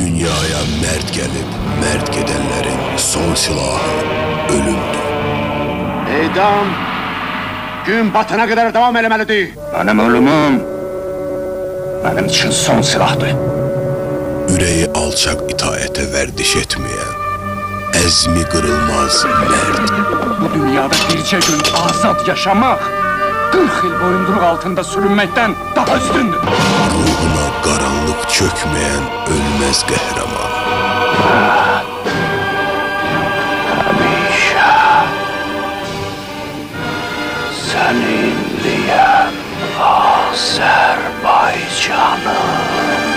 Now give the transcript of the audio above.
Dünyaya mərd gəlib, mərd gedənlərin son silahı ölümdür. Edam gün batana kadar devam eləməlidir. Mənim ölümüm mənim üçün son silahdır. Ürəyi alçaq itaətə vərdiş etməyən, əzmi qırılmaz mərd. Bu dünyada bircə gün azad yaşamaq 40 il boyunduruq altında sürünməkdən daha üstündür. Ruhuna dökmeyen ölmez kahraman. Hamisha senin diyen Azerbaycan'ım.